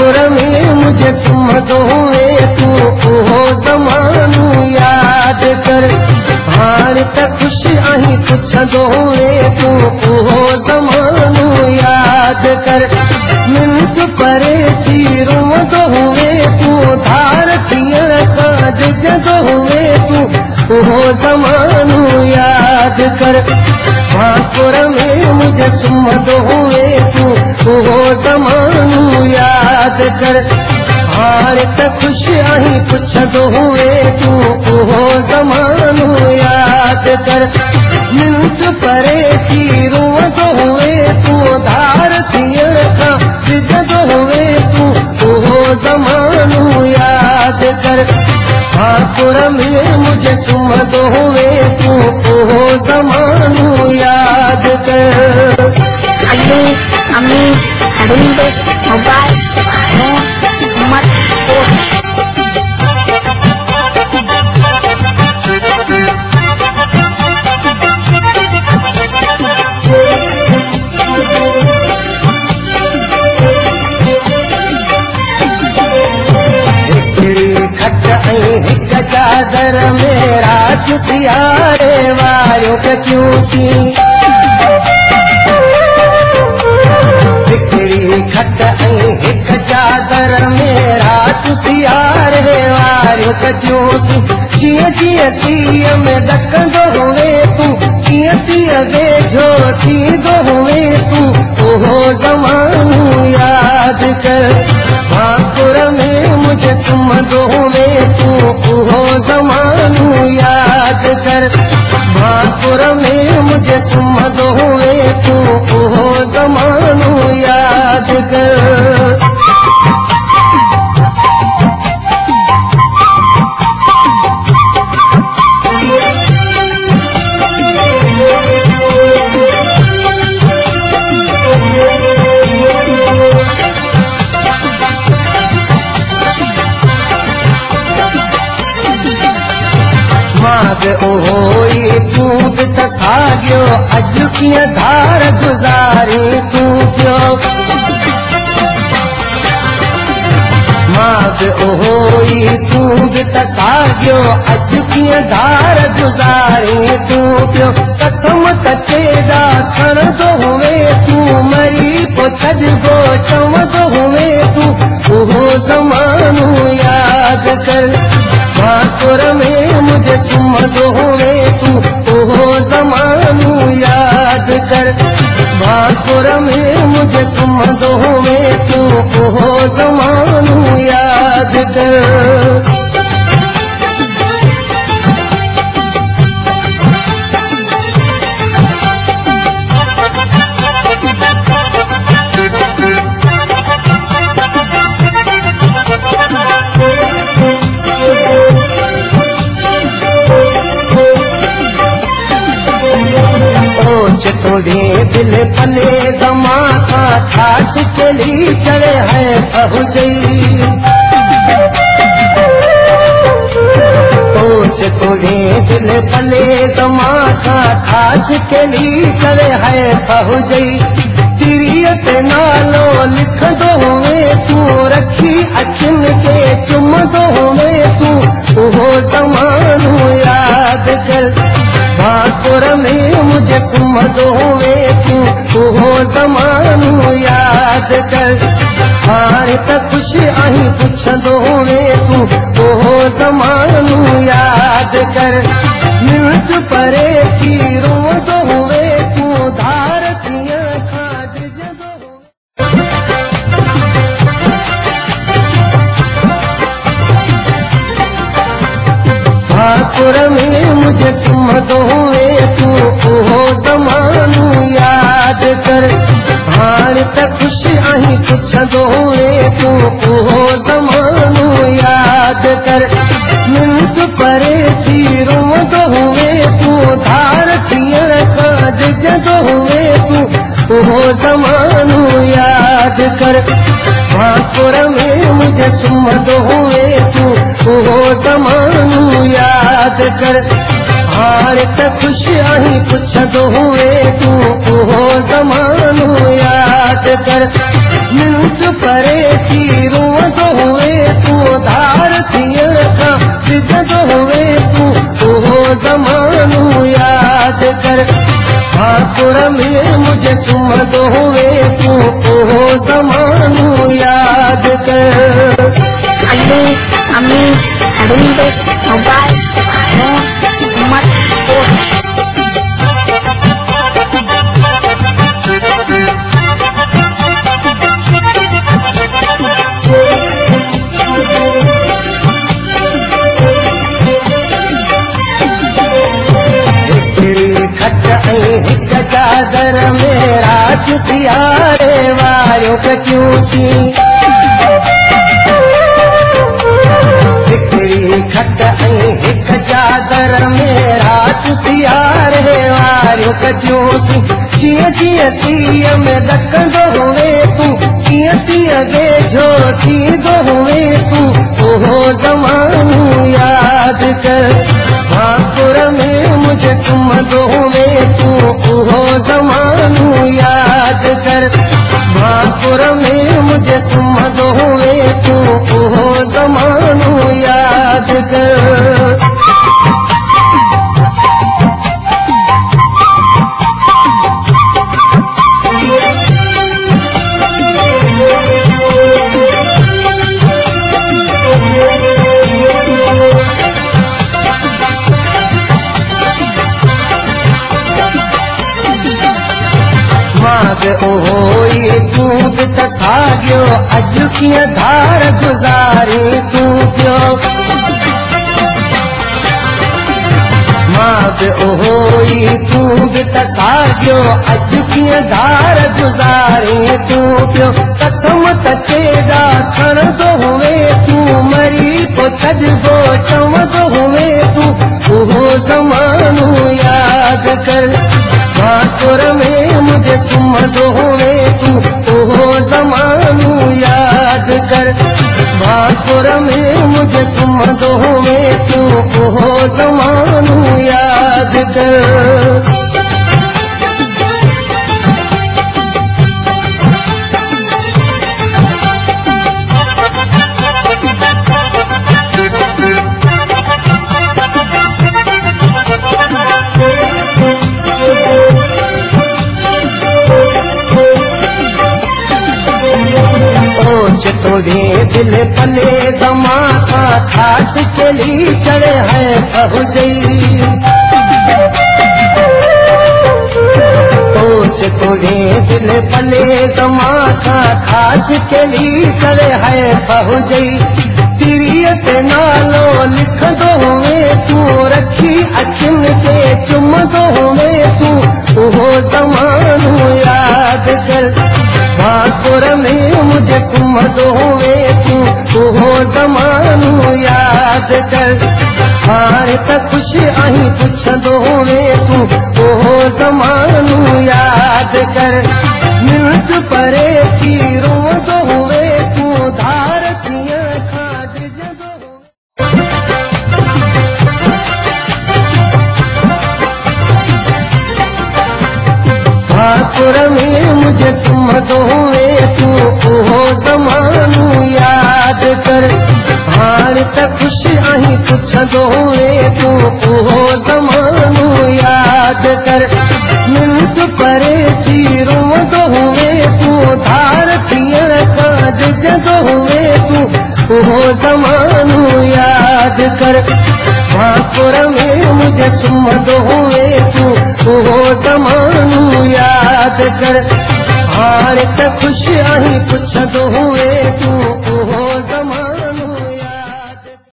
۾ مجهي سمهندو هئي تون اهو زمانو ياد ڪر. هاڻي ته خوش تون اهو زمانو ياد پري ٿي روئندو هئي تون ڌار ٿيڻ کان ڊڄندو هئي تون اهو زمانو ياد ڪر. ڀاڪر ۾ مجهي سمهندو هئي تون اهو زمانو هاڻي ته خوش آهين پڇندو هئي تون اهو زمانو ياد ڪر ٿي روئندو هئي تون ڌار ڊڄندو هئي تون اهو زمانو ياد ڪر ڀاڪر ۾ مجهي سمهندو هئي تون اهو زمانو ياد ڪر چادر ۾ رات سياري واريون ڪٽيونسي هڪڙي کٽ ۽ هڪ چادر ۾ رات سياري واريون ڪٽيونسي جيئن جيئن سيءَ ۾ ڏڪندو هئي تون ڪيئن تيئن ويجهو ٿيندو هئي تون اهو زمانو ياد ڪر. ڀاڪر ۾ مجهي سمهندو تون زمانو ياد ڪر. ڀاڪر ۾ مجهي سمهندو هئي تون اهو زمانو ياد ڪر ڌار گذاري تون پيو مان به اهو تون به ته ساڳيو اڄ ڪيئن ڌار گذاري تون پيو قسم ته ڪيڏا کڻندو هئي تون مري پوءِ ڇڏبو چوندو هئي تون. زمانو ياد ڪر ڀاڪر ۾ مجهي سمهندو هئي यादि कर भाकुर में मुझे हुए तूं ज़मानो यादि कर तोड़े दिल पले जमा था ठास के लिए चढ़े है पहुँचई सोच तोड़े दिल पले जमा था ठास के लिए चढ़े है पहुँचई तिरियत नालो लिखंदो हुए तूं, रखी अखिन के चुमंदो हुए तूं। उहो ज़मानो यादि कर ڀاڪر ۾ مجهي سمهندو هئي تون اهو زمانو ياد ڪر. هاڻي ته خوش آهين پڇندو هئي تون اهو زمانو ياد ڪر. منٽ پري ٿي روئندو هئي ڀاڪر ۾ مجهي سمهندو هئي تون اهو زمانو ياد ڪر. هاڻي ته خوش آهين پڇندو هئي تون اهو زمانو ياد ڪر. منٽ پري ٿي روئندو هئي تون ڌار ٿيڻ کان ڊڄندو هئي تون اهو زمانو ياد ڪر. ڀاڪر ۾ مجهي سمهندو هئي تون اهو زمانو ياد ڪر. هاڻي ته خوش آهين پڇندو هئي تون اهو زمانو ياد ڪر منٽ پري ٿي ڌار هئي تون اهو زمانو ياد ڪر. ٺاڪر ۾ منهنجي سمهندو هئي تون اهو زمانو ياد ڪر چادر ۾ رات سياري واريون ڪٽيونسين هڪڙي کٽ ۽ هڪ چادر ۾ رات سياري واريون ڪٽيونسين جيئن جيئن سيءَ ۾ هئي تون تيئن تيئن ويجهو ٿيندو هئي تون اهو زمانو ياد ڪر. ٺاڪر ۾ منهنجي سمهندو هئي تون اهو زمانو ياد ڪر. ٺاڪر ۾ منهنجي سمهندو هئي تون اهو زمانو ياد ڪر ڌار گذاري تون پيو؟ تون به ته ساڳيو اڄ ڪيئن ڌار گذاري تون پيو؟ ته مري پوءِ ڇڏبو چوندو هئي تون. ياد ڪر ٺاڪر ۾ منهنجي سمهندو هئي تون اهو زمانو ياد ڪر. ٺاڪر ۾ منهنجي سمهندو هئي تون اهو زمانو ياد ڪر पले था खास के लिए चढ़े हैं सोच तोड़े दिल पले जमा था खास के लिए चढ़े हैं बहुजई तिरियत नालो लिखंदो हुए तूं रखी अखियुनि खे चुमंदो हुए तूं उहो ज़मानो यादि में منهنجي سمهندو هئي تون زمانو ياد ڪر. هاڻي ته خوش آهين پڇندو هئي تون اهو زمانو ياد ڪر. منٽ پري ٿي تون اهو زمانو ياد ڪر. هاڻي ته خوش آهين هئي تون اهو زمانو ياد ڪر. ٿي تون ڊڄندو هئي تون اهو زمانو ياد ڪر. ۾ سمهندو هئي تون اهو زمانو ياد ڪر त ख़ुशि आहीं पुछंदो हुए तूं